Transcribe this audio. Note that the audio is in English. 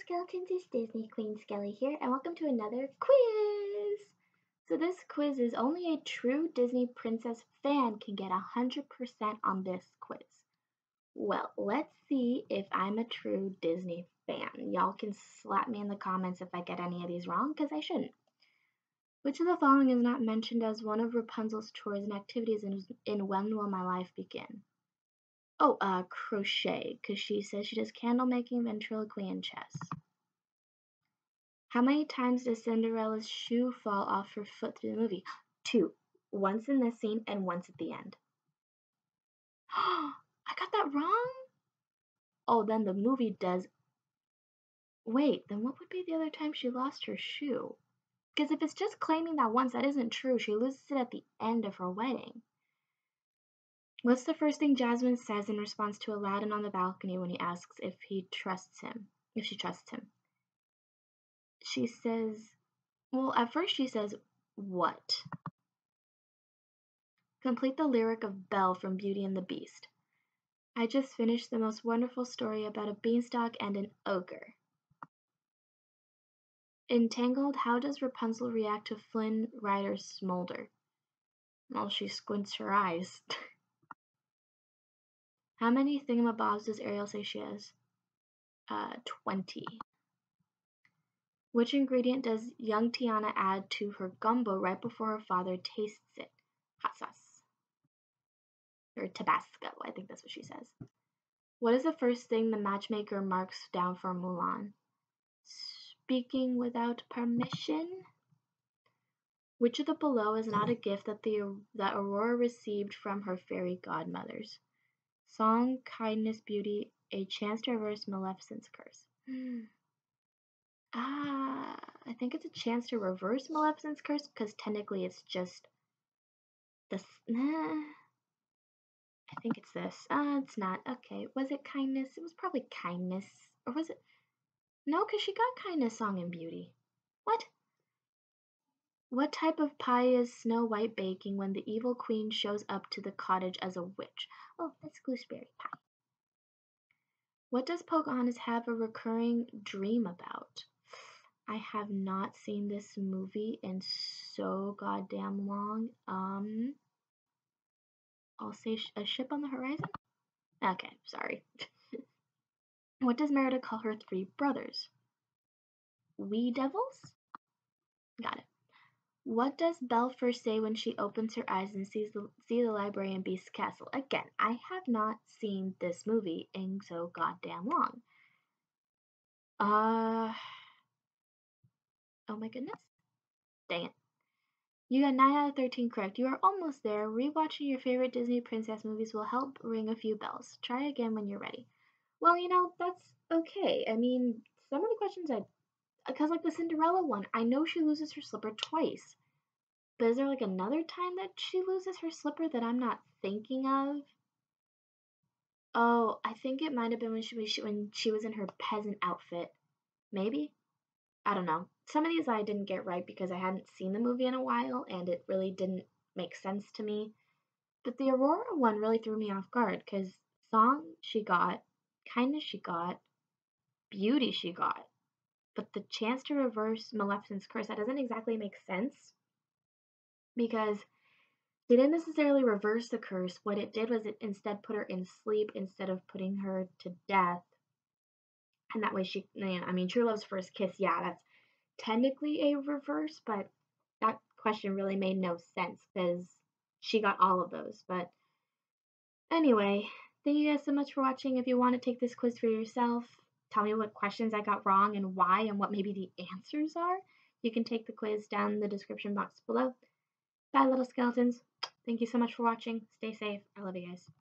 Skeletons, it's Disney Queen Skelly here, and welcome to another quiz! So this quiz is only a true Disney princess fan can get 100% on this quiz. Well, let's see if I'm a true Disney fan. Y'all can slap me in the comments if I get any of these wrong, because I shouldn't. Which of the following is not mentioned as one of Rapunzel's chores and activities in, in When Will My Life Begin? Oh, uh, crochet, because she says she does candle making, ventriloquy, and chess. How many times does Cinderella's shoe fall off her foot through the movie? Two. Once in this scene and once at the end. I got that wrong? Oh, then the movie does. Wait, then what would be the other time she lost her shoe? Because if it's just claiming that once, that isn't true. She loses it at the end of her wedding. What's the first thing Jasmine says in response to Aladdin on the balcony when he asks if he trusts him, if she trusts him? She says, well, at first she says, what? Complete the lyric of Belle from Beauty and the Beast. I just finished the most wonderful story about a beanstalk and an ogre. In Tangled, how does Rapunzel react to Flynn Rider's smolder? Well, she squints her eyes. How many thingamabobs does Ariel say she has? Uh, 20. Which ingredient does young Tiana add to her gumbo right before her father tastes it? Hot sauce. Or Tabasco, I think that's what she says. What is the first thing the matchmaker marks down for Mulan? Speaking without permission? Which of the below is not a gift that the that Aurora received from her fairy godmothers? Song, kindness, beauty, a chance to reverse Maleficent's curse. Ah, I think it's a chance to reverse Maleficent's curse because technically it's just this. Nah, I think it's this. Uh, it's not. Okay, was it kindness? It was probably kindness. Or was it? No, because she got kindness, song, and beauty. What? What type of pie is Snow White baking when the evil queen shows up to the cottage as a witch? Oh, that's gooseberry pie. What does Pocahontas have a recurring dream about? I have not seen this movie in so goddamn long. Um, I'll say sh a ship on the horizon? Okay, sorry. what does Merida call her three brothers? Wee devils? Got it. What does Belle first say when she opens her eyes and sees the, see the library in Beast's castle? Again, I have not seen this movie in so goddamn long. Uh, oh my goodness. Dang it. You got 9 out of 13 correct. You are almost there. Rewatching your favorite Disney princess movies will help ring a few bells. Try again when you're ready. Well, you know, that's okay. I mean, some of the questions I because like the Cinderella one, I know she loses her slipper twice. But is there like another time that she loses her slipper that I'm not thinking of? Oh, I think it might have been when she was when she was in her peasant outfit. Maybe? I don't know. Some of these I didn't get right because I hadn't seen the movie in a while and it really didn't make sense to me. But the Aurora one really threw me off guard because song she got, kindness she got, beauty she got. But the chance to reverse Maleficent's curse, that doesn't exactly make sense. Because they didn't necessarily reverse the curse. What it did was it instead put her in sleep instead of putting her to death. And that way she, I mean, true love's first kiss, yeah, that's technically a reverse, but that question really made no sense because she got all of those. But anyway, thank you guys so much for watching. If you want to take this quiz for yourself, tell me what questions I got wrong and why and what maybe the answers are, you can take the quiz down in the description box below. Bye, little skeletons. Thank you so much for watching. Stay safe. I love you guys.